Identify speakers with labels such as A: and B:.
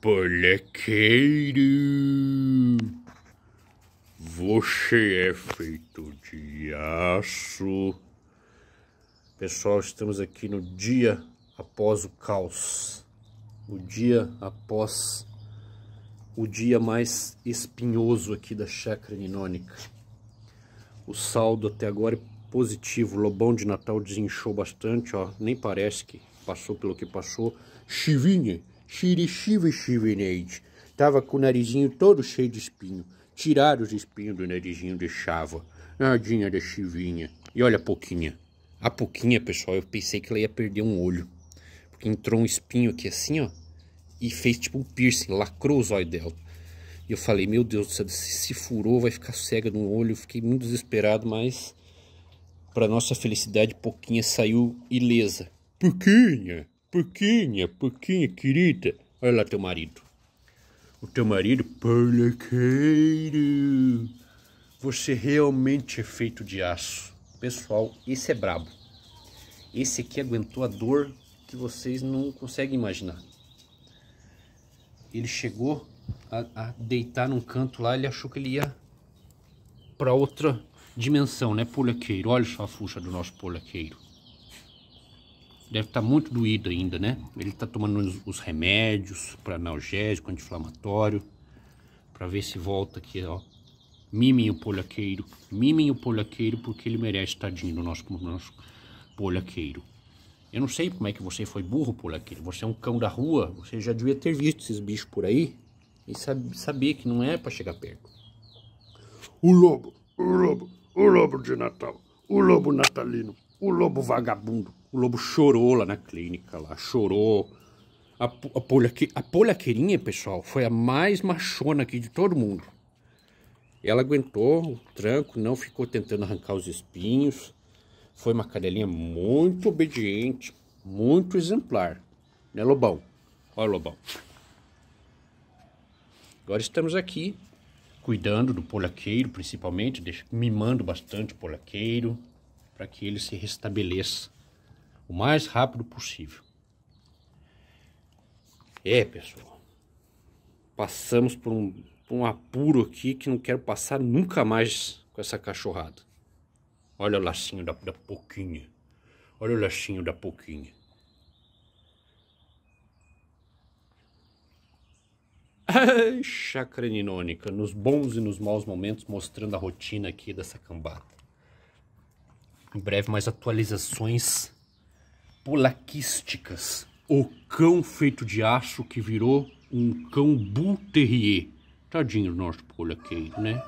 A: Polequeiro, você é feito de aço. Pessoal, estamos aqui no dia após o caos, o dia após o dia mais espinhoso aqui da chácara ninônica. O saldo até agora é positivo, o lobão de Natal desinchou bastante, ó, nem parece que passou pelo que passou. Chivinha, Xirixiva Chivineide. Tava com o narizinho todo cheio de espinho. Tiraram os espinhos do narizinho de chava. Nadinha da Chivinha. E olha a Pouquinha. A Pouquinha, pessoal, eu pensei que ela ia perder um olho. Porque entrou um espinho aqui assim, ó. E fez tipo um piercing, lacrou os olhos dela. E eu falei, meu Deus do céu, se se furou, vai ficar cega no olho. Eu fiquei muito desesperado, mas... Para nossa felicidade, Pouquinha saiu ilesa. Pouquinha! Pouquinha, pouquinha, querida. Olha lá teu marido. O teu marido, polaqueiro. Você realmente é feito de aço. Pessoal, esse é brabo. Esse aqui aguentou a dor que vocês não conseguem imaginar. Ele chegou a, a deitar num canto lá, ele achou que ele ia para outra dimensão, né, polaqueiro? Olha só a fuxa do nosso polaqueiro. Deve estar tá muito doído ainda, né? Ele está tomando os, os remédios para analgésico, anti-inflamatório, para ver se volta aqui, ó. Mimem o polhaqueiro, mimem o polhaqueiro porque ele merece, tadinho, no nosso, no nosso polhaqueiro. Eu não sei como é que você foi burro, polhaqueiro. Você é um cão da rua, você já devia ter visto esses bichos por aí e sabe, saber que não é para chegar perto.
B: O lobo, o lobo, o lobo de Natal, o lobo natalino,
A: o lobo vagabundo. O lobo chorou lá na clínica, lá, chorou. A, a, polhaque, a polhaqueirinha, pessoal, foi a mais machona aqui de todo mundo. Ela aguentou o tranco, não ficou tentando arrancar os espinhos. Foi uma cadelinha muito obediente, muito exemplar. Né, Lobão? Olha, Lobão. Agora estamos aqui, cuidando do polaqueiro, principalmente, mimando bastante o polaqueiro, para que ele se restabeleça o mais rápido possível. É, pessoal. Passamos por um, por um apuro aqui que não quero passar nunca mais com essa cachorrada. Olha o lacinho da, da Pouquinha. Olha o lacinho da Pouquinha. Chácara ninônica, nos bons e nos maus momentos, mostrando a rotina aqui dessa cambada. Em breve mais atualizações polaquísticas. O cão feito de aço que virou um cão bull terrier. Tadinho do nosso polaqueiro, né?